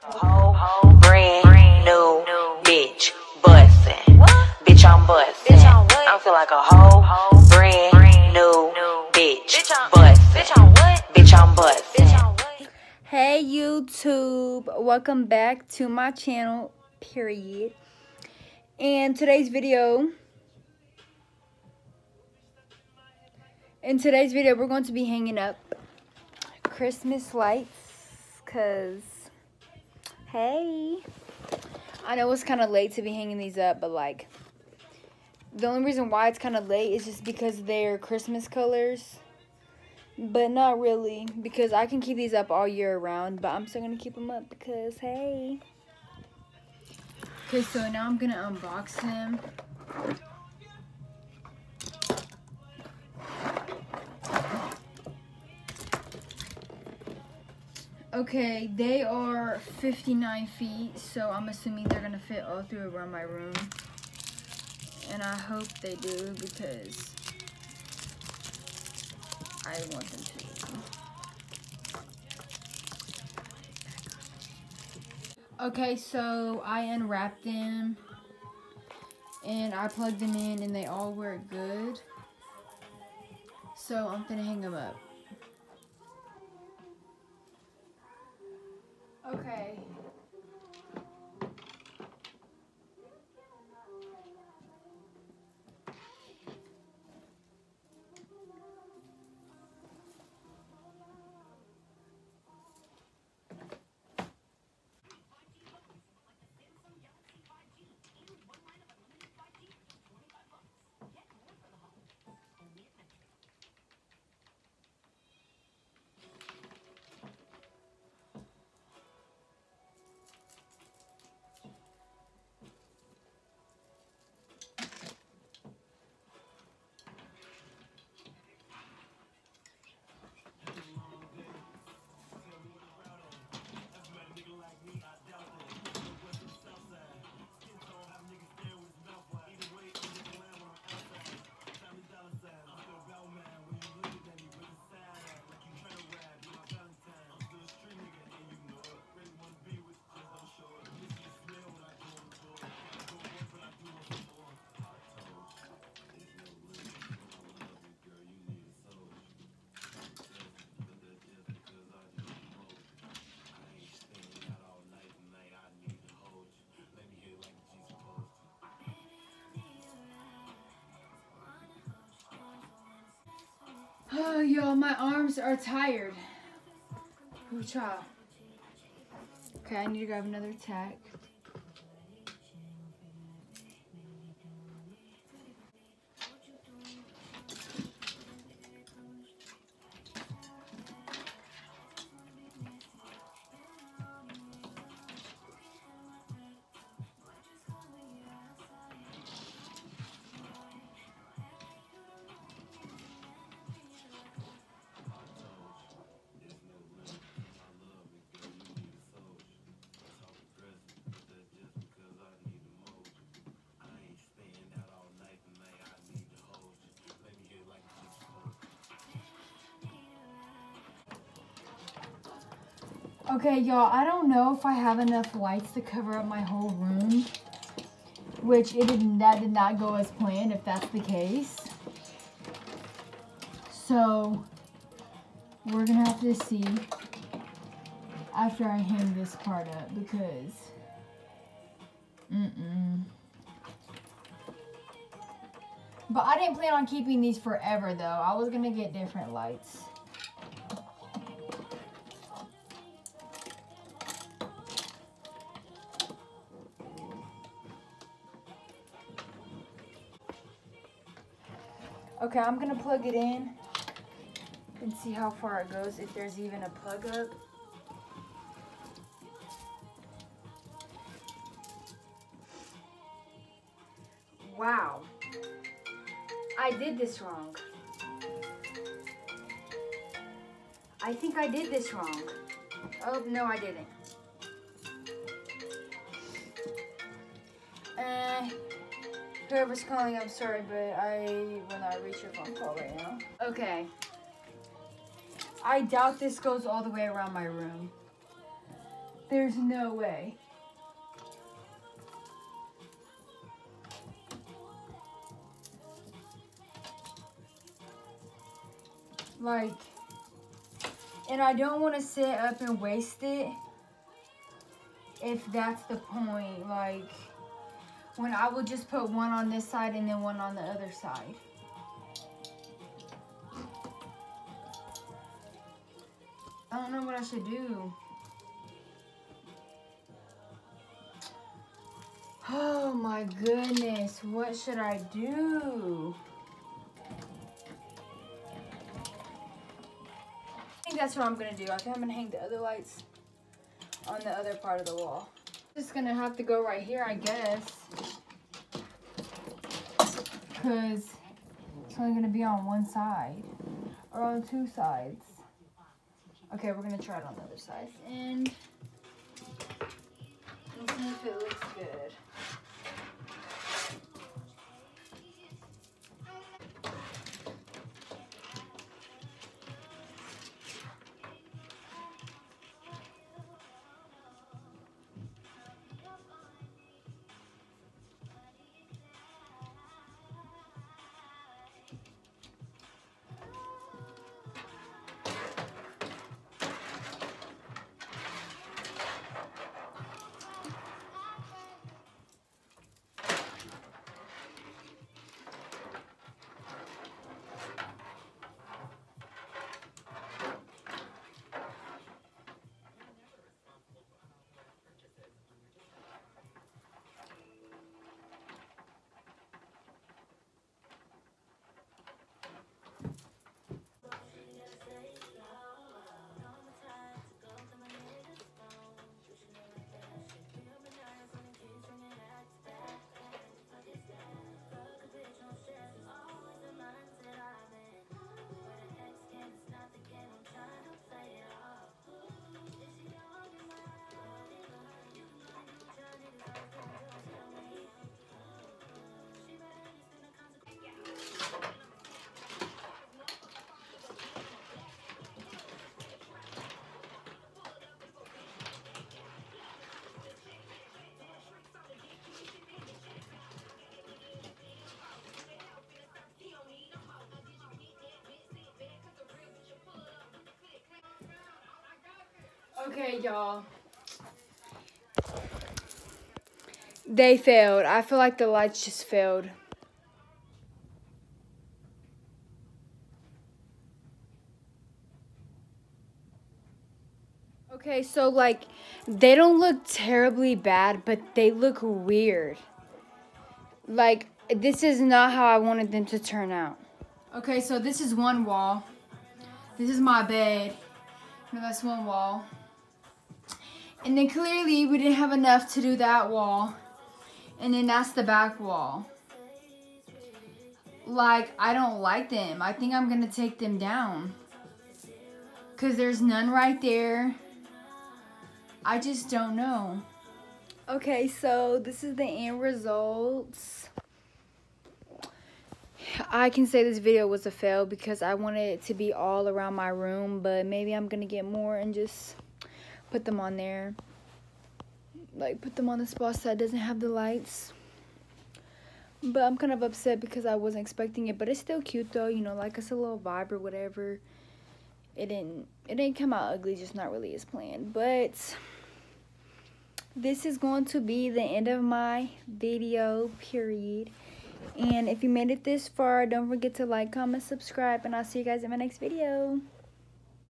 Whole, whole brand new bitch bussin'. Bitch, I'm bussin'. Bitch, on what? I feel like a whole, whole brand new bitch Bitch, bussin'. Bitch on what? Bitch, I'm bussin'. Bitch on what? Hey YouTube, welcome back to my channel, period. And today's video, in today's video, we're going to be hanging up Christmas lights, cause, hey, I know it's kind of late to be hanging these up, but like, the only reason why it's kind of late is just because they're Christmas colors. But not really, because I can keep these up all year round, but I'm still going to keep them up because, hey. Okay, so now I'm going to unbox them. Okay, they are 59 feet, so I'm assuming they're to fit all through around my room. And I hope they do because I want them to. Okay, so I unwrapped them and I plugged them in and they all work good. So I'm gonna hang them up. Oh, yo, my arms are tired. Ooh, child. Okay, I need to grab another tack. Okay, y'all, I don't know if I have enough lights to cover up my whole room. Which it did that did not go as planned if that's the case. So we're gonna have to see after I hang this part up because mm-mm. But I didn't plan on keeping these forever though. I was gonna get different lights. Okay, I'm gonna plug it in and see how far it goes, if there's even a plug up. Wow. I did this wrong. I think I did this wrong. Oh, no, I didn't. Whoever's calling, I'm sorry, but I will not reach your phone call right now. Okay. I doubt this goes all the way around my room. There's no way. Like, and I don't want to sit up and waste it if that's the point. Like, when I will just put one on this side and then one on the other side. I don't know what I should do. Oh my goodness, what should I do? I think that's what I'm gonna do. I think I'm gonna hang the other lights on the other part of the wall. Just gonna have to go right here, I guess. Cause it's only gonna be on one side or on two sides. Okay, we're gonna try it on the other side. And Okay, y'all. They failed. I feel like the lights just failed. Okay, so like they don't look terribly bad, but they look weird. Like this is not how I wanted them to turn out. Okay, so this is one wall. This is my bed. No, that's one wall. And then clearly we didn't have enough to do that wall. And then that's the back wall. Like, I don't like them. I think I'm going to take them down. Because there's none right there. I just don't know. Okay, so this is the end results. I can say this video was a fail because I wanted it to be all around my room, but maybe I'm going to get more and just put them on there. Like, put them on the spot so that doesn't have the lights. But I'm kind of upset because I wasn't expecting it. But it's still cute, though. You know, like it's a little vibe or whatever. It didn't, it didn't come out ugly, just not really as planned. But this is going to be the end of my video, period. And if you made it this far, don't forget to like, comment, subscribe, and I'll see you guys in my next video.